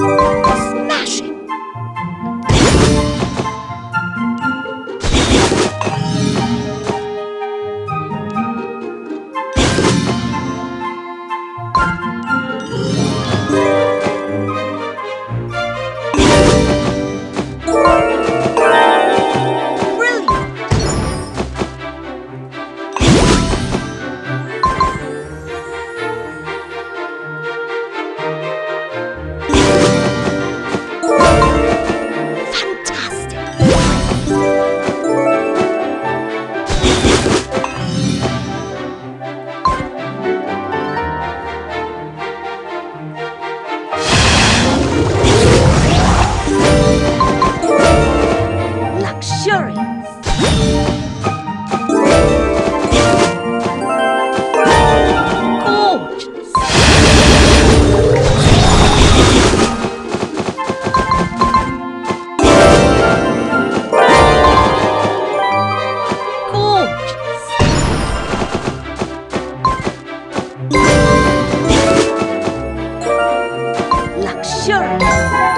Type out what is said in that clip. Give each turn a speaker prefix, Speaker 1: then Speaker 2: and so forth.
Speaker 1: Música sure.